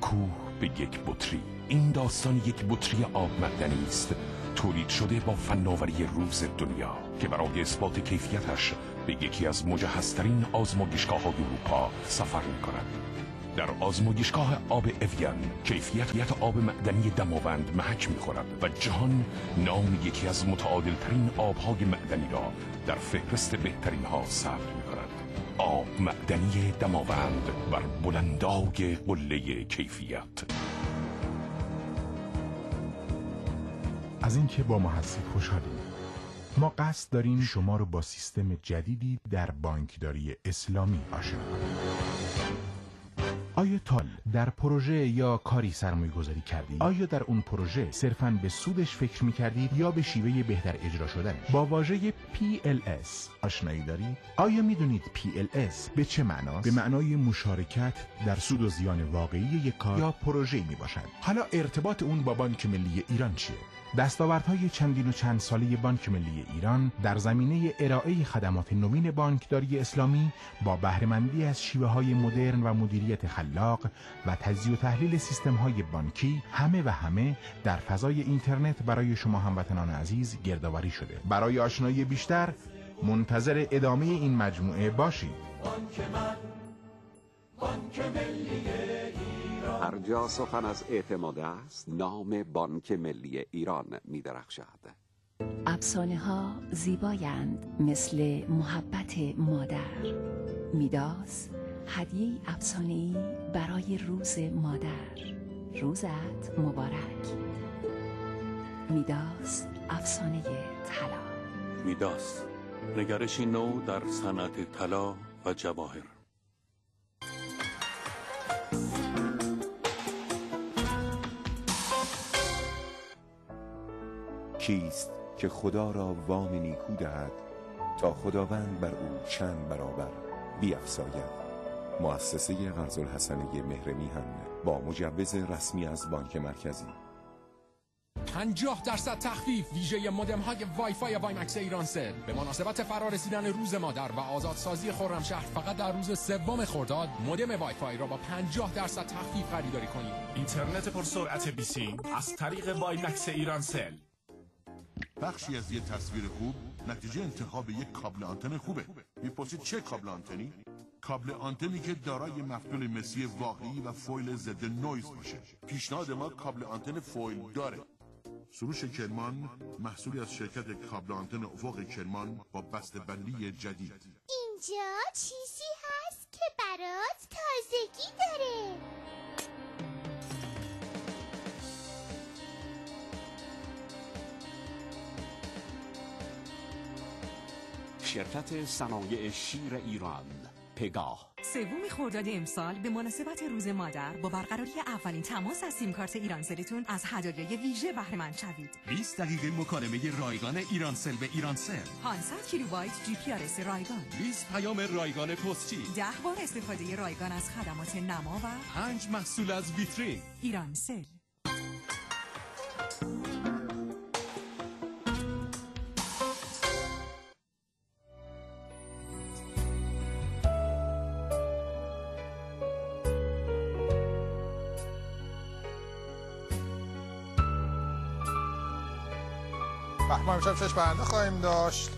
کوه به یک بطری. این داستان یک بطری آب معدنی است. تولید شده با فناوری روز دنیا که برای اثبات کیفیتش به یکی از مجهزترین آزمایشگاه های اروپا سفر می کند در آزمایشگاه آب اویان کیفیت آب معدنی دماوند محک می خورد و جهان نام یکی از متعادلترین آبهای معدنی را در فهرست بهترین ها ثبت می کند آب معدنی دماوند بر بلندای قله کیفیت. از اینکه با ما هستید خوشحالیم. ما قصد داریم شما رو با سیستم جدیدی در بانکداری اسلامی آشنا کنیم. آیا تال در پروژه یا کاری سرمایه گذاری کردید؟ آیا در اون پروژه صرفا به سودش فکر می کردید یا به شیوه بهتر اجرا شدنش؟ با واژه PLS آشنایی دارید؟ آیا می دونید PLS به چه معناست؟ به معنای مشارکت در سود و زیان واقعی یک کار یا پروژه می باشد. حالا ارتباط اون با بانک ملی ایران چیه؟ دستاوردهای چندین و چند ساله بانک ملی ایران در زمینه ارائه خدمات نوین بانکداری اسلامی با بهرهمندی از شیوه های مدرن و مدیریت خلاق و تجزیه و تحلیل سیستم های بانکی همه و همه در فضای اینترنت برای شما هموطنان عزیز گردآوری شده. برای آشنایی بیشتر منتظر ادامه این مجموعه باشید. بانک من بانک ملی هر جا سخن از اعتماد است نام بانک ملی ایران می درخشد افسانه ها زیبایند مثل محبت مادر. میداز هدیه افسانه برای روز مادر. روزت مبارک. میداز افسانه طلا. میداز نگرشی نو در صنعت طلا و جواهر. کیست که خدا را وام نیکو دهد تا خداوند بر او چند برابر بیافزاید مؤسسه قرض الحسنه مهر میهن با مجوز رسمی از بانک مرکزی. 50 درصد تخفیف ویژه مودم های وای فای وایمکس ایرانسل. به مناسبت فرارسیدن روز مادر و آزادسازی خرمشهر فقط در روز سوم خرداد مودم وای فای را با 50 درصد تخفیف خریداری کنید. اینترنت پر سرعت بیسیم. از طریق وایمکس ایرانسل. بخشی از یه تصویر خوب نتیجه انتخاب یک کابل آنتن خوبه. می‌پرسید چه کابل آنتنی؟ کابل آنتنی که دارای مفتول مسی واقعی و فویل ضد نویز باشه. پیشنهاد ما کابل آنتن فویل داره. سروش کرمان محصولی از شرکت کابل آنتن افق کرمان با بسته بندی جدید. اینجا چیزی هست که برات تازگی داره. شرکت صنایع شیر ایران. پگاه. سوم خرداد امسال به مناسبت روز مادر با برقراری اولین تماس از سیم کارت ایرانسلتون از هدایای ویژه بهره مند شوید. 20 دقیقه مکالمه رایگان ایرانسل به ایرانسل 500 کیلوبایت GPRS رایگان. 20 پیام رایگان. 10 بار استفاده رایگان از خدمات نما و 5 محصول از ویترین. ایرانسل بهمان امشب شش برنده خواهیم داشت.